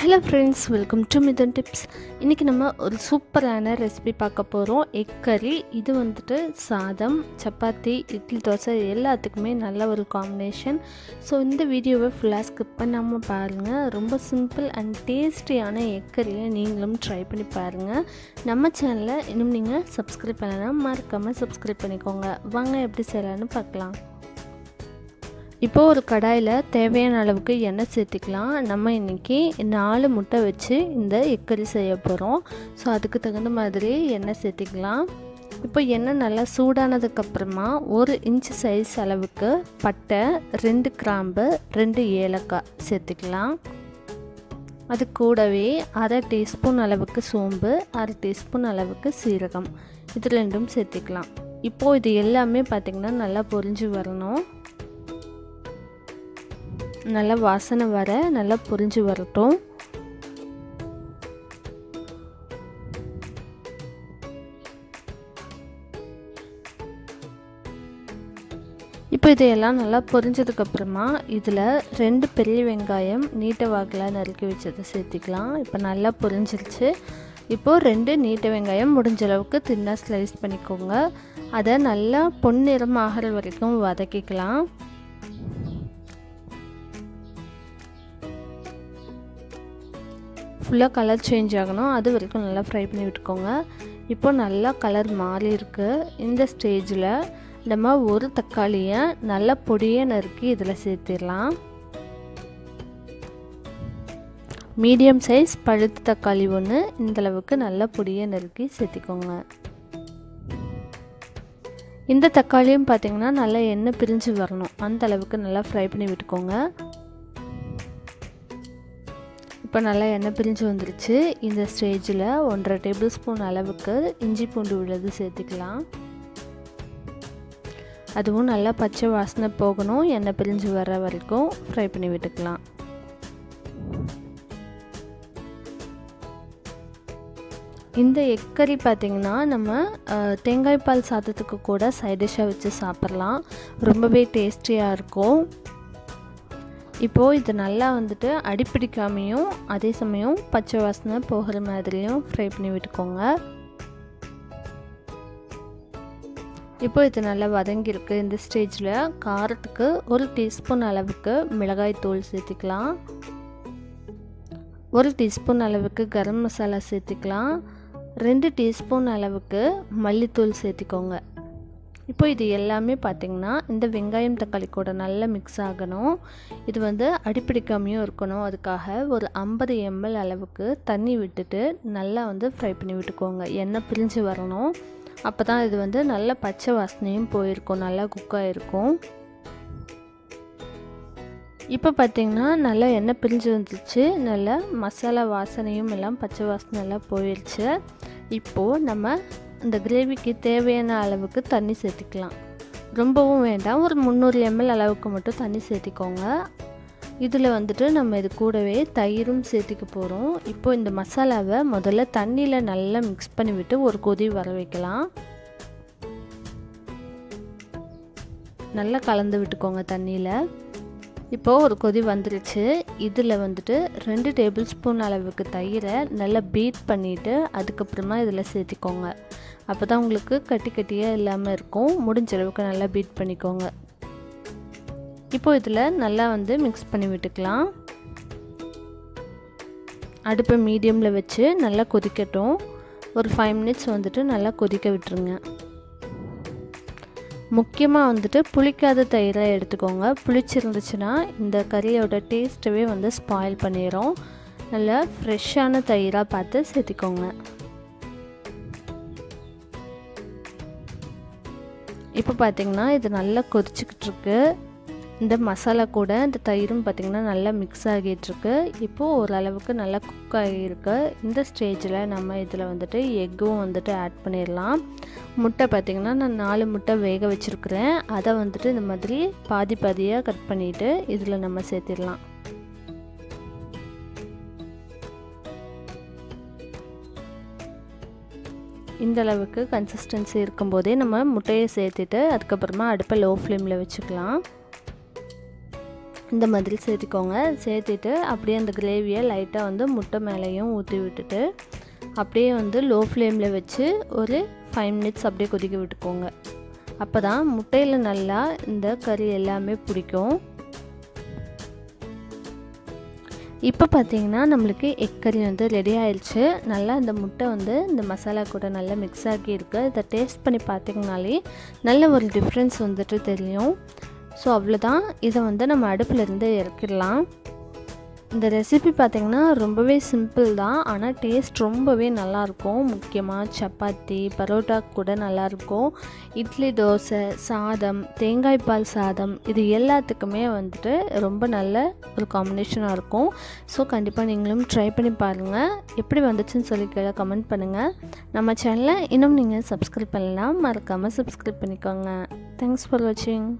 Hello friends welcome to Mithan tips இன்றைக்கி நம்ம ஒரு சூப்பரான ரெசிபி பார்க்க போகிறோம் எக் கறி இது வந்துட்டு சாதம் சப்பாத்தி இட்லி தோசை எல்லாத்துக்குமே நல்ல ஒரு காம்பினேஷன் ஸோ இந்த வீடியோவை ஃபுல்லாக ஸ்கிப் பண்ணாமல் பாருங்கள் ரொம்ப சிம்பிள் அண்ட் டேஸ்டியான எக் கறியை நீங்களும் ட்ரை பண்ணி பாருங்கள் நம்ம சேனலை இன்னும் நீங்கள் சப்ஸ்கிரைப் பண்ணலாம் மறக்காமல் சப்ஸ்கிரைப் பண்ணிக்கோங்க. வாங்க எப்படி செய்யலான்னு பார்க்கலாம். இப்போது ஒரு கடாயில் தேவையான அளவுக்கு எண்ணெய் சேர்த்திக்கலாம். நம்ம இன்றைக்கி நாலு முட்டை வச்சு இந்த எக்கறி செய்ய போகிறோம் ஸோ அதுக்கு தகுந்த மாதிரி எண்ணெய் சேர்த்திக்கலாம். இப்போ எண்ணெய் நல்லா சூடானதுக்கப்புறமா ஒரு இன்ச் சைஸ் அளவுக்கு பட்டை ரெண்டு கிராம்பு ரெண்டு ஏலக்காய் சேர்த்துக்கலாம். அது கூடவே அரை டீஸ்பூன் அளவுக்கு சோம்பு அரை டீஸ்பூன் அளவுக்கு சீரகம். இது ரெண்டும் சேர்த்திக்கலாம். இப்போது இது எல்லாமே பார்த்திங்கன்னா நல்லா பொரிஞ்சு வரணும். நல்லா வாசனை வர நல்லா பொரிஞ்சு வரட்டும். இப்போ இதையெல்லாம் நல்லா பொரிஞ்சதுக்கப்புறமா இதில் ரெண்டு பெரிய வெங்காயம் நீட்ட வாக்கில் நறுக்கி வச்சதை சேர்த்திக்கலாம். இப்போ நல்லா பொரிஞ்சிருச்சு. இப்போது ரெண்டு நீட்ட வெங்காயம் முடிஞ்ச அளவுக்கு தின்னாக ஸ்லைஸ் பண்ணிக்கோங்க. அதை நல்லா பொன்னிறம் ஆகிற வரைக்கும் வதக்கிக்கலாம். ஃபுல்லாக கலர் சேஞ்ச் ஆகணும். அது வரைக்கும் நல்லா ஃப்ரை பண்ணி விட்டுக்கோங்க. இப்போ நல்லா கலர் மாறி இருக்குது இந்த ஸ்டேஜில் நம்ம ஒரு தக்காளியை நல்லா பொடியை நறுக்கி இதில் சேர்த்திடலாம். மீடியம் சைஸ் பழுத்து தக்காளி ஒன்று இந்தளவுக்கு நல்லா பொடியை நறுக்கி சேர்த்திக்கோங்க. இந்த தக்காளியும் பார்த்திங்கன்னா நல்லா எண்ணெய் பிரிஞ்சு வரணும். அந்த அளவுக்கு நல்லா ஃப்ரை பண்ணி விட்டுக்கோங்க. இப்போ நல்லா எண்ணெய் பிரிஞ்சு வந்துருச்சு. இந்த ஸ்டேஜில் ஒன்றரை டேபிள் ஸ்பூன் அளவுக்கு இஞ்சி பூண்டு விழுது சேர்த்துக்கலாம். அதுவும் நல்லா பச்சை வாசனை போகணும். எண்ணெய் பிரிஞ்சு வர வரைக்கும் ஃப்ரை பண்ணி விட்டுக்கலாம். இந்த எக்கறி பார்த்திங்கன்னா நம்ம தேங்காய் பால் சாதத்துக்கு கூட சைட் டிஷ்ஷாக வச்சு சாப்பிட்லாம். ரொம்பவே டேஸ்டியாக இருக்கும். இப்போது இது நல்லா வந்துட்டு அடிப்பிடிக்காமையும் அதே சமயம் பச்சை வாசனை போகிற மாதிரியும் ஃப்ரை பண்ணி விட்டுக்கோங்க. இப்போ இது நல்லா வதங்கியிருக்கு. இந்த ஸ்டேஜில் காரத்துக்கு ஒரு டீஸ்பூன் அளவுக்கு மிளகாய் தூள் சேர்த்துக்கலாம். ஒரு டீஸ்பூன் அளவுக்கு கரம் மசாலா சேர்த்திக்கலாம். ரெண்டு டீஸ்பூன் அளவுக்கு மல்லித்தூள் சேர்த்திக்கோங்க. இப்போ இது எல்லாமே பார்த்திங்கன்னா இந்த வெங்காயம் தக்காளி கூட நல்லா மிக்ஸ் ஆகணும். இது வந்து அடிப்பிடிக்காமையும் இருக்கணும். அதுக்காக ஒரு ஐம்பது எம்எல் அளவுக்கு தண்ணி விட்டுட்டு நல்லா வந்து ஃப்ரை பண்ணி விட்டுக்கோங்க. எண்ணெய் பிரிஞ்சு வரணும். அப்போ தான் இது வந்து நல்ல பச்சை வாசனையும் போயிருக்கும். நல்லா குக்காகிருக்கும் இப்போ பார்த்திங்கன்னா நல்லா எண்ணெய் பிரிஞ்சு வந்துச்சு. நல்லா மசாலா வாசனையும் எல்லாம் பச்சை வாசனை எல்லாம் போயிடுச்சு இப்போது நம்ம இந்த கிரேவிக்கு தேவையான அளவுக்கு தண்ணி சேர்த்திக்கலாம். ரொம்பவும் வேண்டாம். ஒரு முந்நூறு எம்எல் அளவுக்கு மட்டும் தண்ணி சேர்த்திக்கோங்க. இதில் வந்துட்டு நம்ம இது கூடவே தயிரும் சேர்த்திக்க போகிறோம் இப்போ இந்த மசாலாவை முதல்ல தண்ணியில் நல்லா மிக்ஸ் பண்ணிவிட்டு ஒரு கொதி வர வைக்கலாம். நல்லா கலந்து விட்டுக்கோங்க தண்ணியில். இப்போது ஒரு கொதி வந்துருச்சு. இதில் வந்துட்டு ரெண்டு டேபிள் ஸ்பூன் அளவுக்கு தயிரை நல்லா பீட் பண்ணிவிட்டு அதுக்கப்புறமா இதில் சேர்த்திக்கோங்க. அப்போ தான் உங்களுக்கு கட்டி கட்டியாக இல்லாமல் இருக்கும். முடிஞ்ச அளவுக்கு நல்லா பீட் பண்ணிக்கோங்க. இப்போ இதில் நல்லா வந்து மிக்ஸ் பண்ணி விட்டுக்கலாம். அடுப்பை மீடியமில் வச்சு நல்லா கொதிக்கட்டும். ஒரு ஃபைவ் மினிட்ஸ் வந்துட்டு நல்லா கொதிக்க விட்டுருங்க. முக்கியமாக வந்துட்டு புளிக்காத தயிராக எடுத்துக்கோங்க. புளிச்சிருந்துச்சுன்னா இந்த கறியோட டேஸ்ட்டவே வந்து ஸ்பாயில் பண்ணிடும் நல்லா ஃப்ரெஷ்ஷான தயிராக பார்த்து சேர்த்திக்கோங்க. இப்போ பார்த்திங்கன்னா இது நல்லா கொதிச்சுக்கிட்டு இருக்கு. இந்த மசாலா கூட இந்த தயிரும் பார்த்திங்கன்னா நல்லா மிக்ஸ் ஆகிட்டுருக்கு. இப்போது ஓரளவுக்கு நல்லா குக் ஆகியிருக்கு இந்த ஸ்டேஜில் நம்ம இதில் வந்துட்டு எக்கும் வந்துட்டு ஆட் பண்ணிடலாம் முட்டை பார்த்திங்கன்னா நான் நாலு முட்டை வேக வச்சுருக்குறேன். அதை வந்துட்டு இந்த மாதிரி பாதி பாதியாக கட் பண்ணிவிட்டு இதில் நம்ம சேர்த்திடலாம் இந்த அளவுக்கு கன்சிஸ்டன்சி இருக்கும்போதே நம்ம முட்டையை சேர்த்துட்டு அதுக்கப்புறமா அடுப்பை லோ ஃப்ளேமில் வச்சுக்கலாம். இந்த மாதிரி சேர்த்துக்கோங்க. சேர்த்துட்டு அப்படியே அந்த கிரேவியை லைட்டாக வந்து முட்டை மேலேயும் ஊற்றி விட்டுட்டு அப்படியே வந்து லோ ஃப்ளேமில் வச்சு ஒரு ஃபைவ் மினிட்ஸ் அப்படியே கொதிக்க விட்டுக்கோங்க. அப்போ தான் முட்டையில் நல்லா இந்த கறி எல்லாமே பிடிக்கும். இப்போ பார்த்தீங்கன்னா நம்மளுக்கு எக் கறி வந்து ரெடி ஆயிடுச்சு நல்லா இந்த முட்டை வந்து இந்த மசாலா கூட நல்லா மிக்ஸ் ஆகி இருக்குது இதை டேஸ்ட் பண்ணி பார்த்தீங்கனாலே நல்ல ஒரு டிஃப்ரென்ஸ் வந்துட்டு தெரியும். ஸோ அவ்வளோதான் இதை வந்து நம்ம அடுப்புலேருந்து இறக்கிடலாம் இந்த ரெசிபி பார்த்திங்கன்னா ரொம்பவே சிம்பிள் தான். ஆனால் டேஸ்ட் ரொம்பவே நல்லாயிருக்கும். முக்கியமாக சப்பாத்தி பரோட்டா கூட நல்லாயிருக்கும். இட்லி தோசை சாதம் தேங்காய் பால் சாதம் இது எல்லாத்துக்குமே வந்துட்டு ரொம்ப நல்ல ஒரு காம்பினேஷனாக இருக்கும். ஸோ கண்டிப்பாக நீங்களும் ட்ரை பண்ணி பாருங்கள் எப்படி வந்துச்சுன்னு சொல்லி கீழே கமெண்ட் பண்ணுங்கள் நம்ம சேனலை இன்னும் நீங்கள் சப்ஸ்கிரைப் பண்ணலாம் மறக்காமல் சப்ஸ்கிரைப் பண்ணிக்கோங்க. தேங்க்ஸ் ஃபார் வாட்சிங்